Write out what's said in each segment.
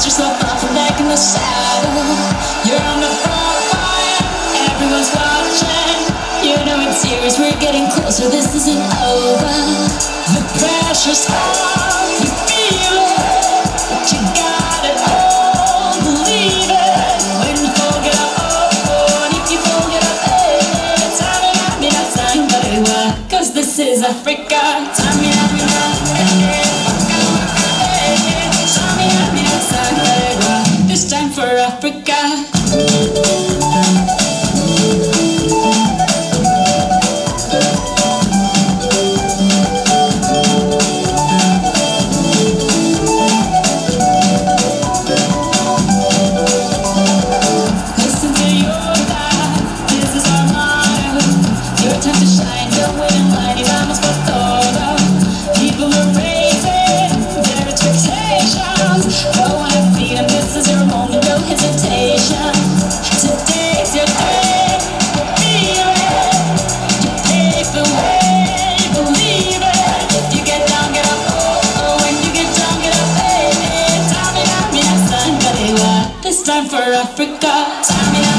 yourself off and back in the saddle. You're on the front line, everyone's watching. You know it's serious, we're getting closer, this isn't over. The pressure's on, you feel it, you got it all, believe it. When you oh, if you mina, zangalewa, cause this is Africa. Waka, This is your moment, no hesitation. To take a day, to take away, believe it. If you get down, get up, oh, oh and you get down, get up, baby. time It's time for Africa. Tsamina,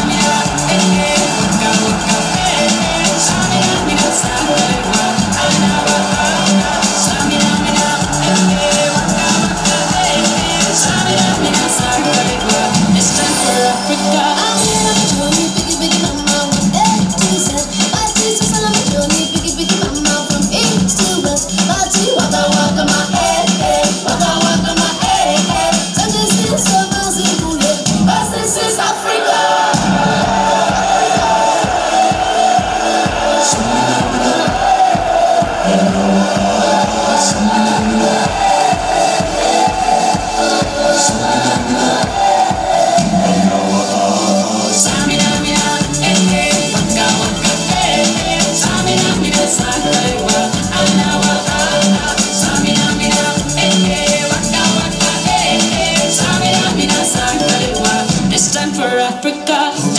Africa.